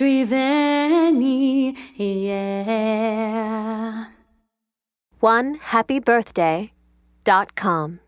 Veni, yeah. One happy birthday dot com.